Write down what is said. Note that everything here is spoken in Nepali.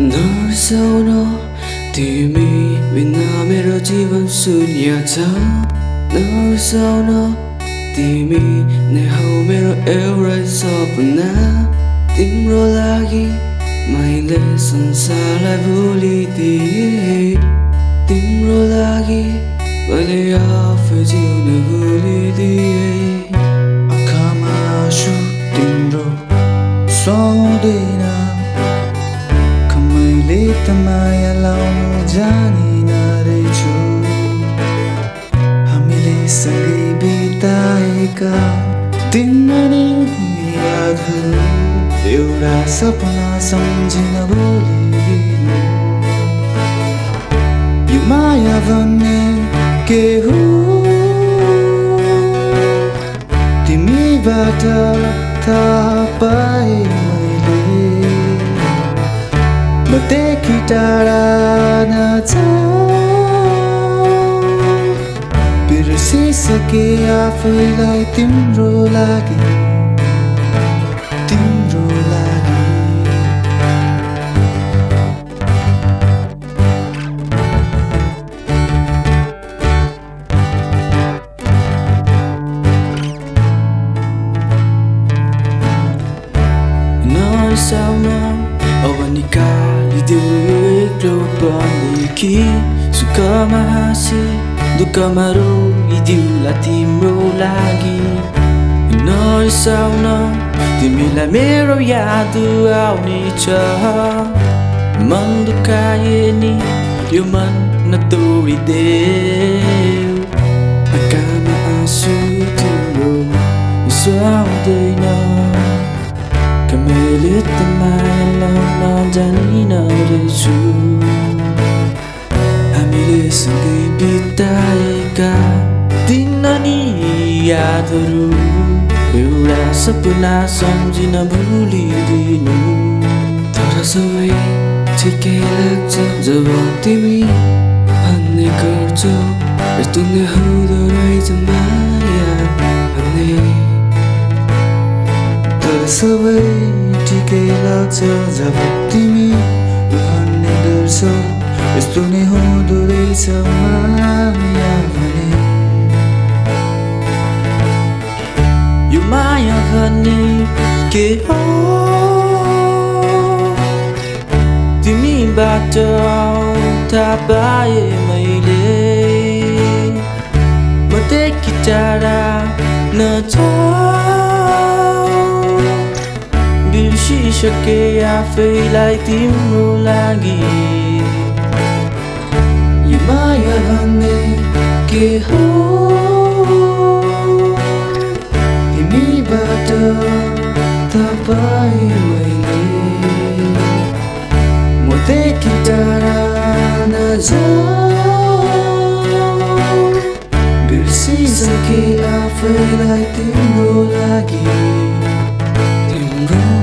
नरिसाउन तिमी बिना मेरो जीवन शून्य छ नरिसाउन तिमी नै हौ मेरो एउटै सपना तिम्रो लागि मैले संसारलाई भुलिदिएँ तिम्रो लागि मैले आफै जिउन भुलिदिएँ आँखामा आँसु तिम्रो सुहाउँदैन मैले त माया लाउनु जानिन रहेछु हामीले सँगै बिताएका तिम्रो यादहरू एउटा सपना सम्झिन भोलिदिनु यो माया भन्ने के हो तिमीबाट थाहा पाएँ मदेखि टाढा नजा बिर्सिसके आफैलाई तिम्रो लागि तिम्रो लागि नरिसाउन अब निकालिदेऊ बनेकी सुखमा हाँसी दुःखमा रोइदिउला तिम्रो लागि नरिसाउन तिमीलाई मेरो याद आउनेछ मन दुखाए नि यो मन नतोडिदेऊ जानिन रहेछु हामीले सँगै बिताएका दिन नि यादहरू एउटा सपना सम्झिन भुलिदिनु तर सबै ठिकै लाग्छ जब तिमी भन्ने गर्छौ यस्तो नै हुँदो रहेछ माया भन्ने सबै ठिकै लाग्छ जब तिमी भन्ने गर्छौ। यस्तो नै हुँदो रहेछ माया भने। यो माया भन्ने के हो? तिमीबाट थाहा पाएँ मैले। मदेखि टाढा नजाऊ बिर्सिसके आफैलाई तिम्रो लागि यो माया भन्ने के हो तिमीबाट पाएँ मैले मदेखि टाढा नजाऊ बिर्सिसके आफैलाई तिम्रो लागि तिम्रो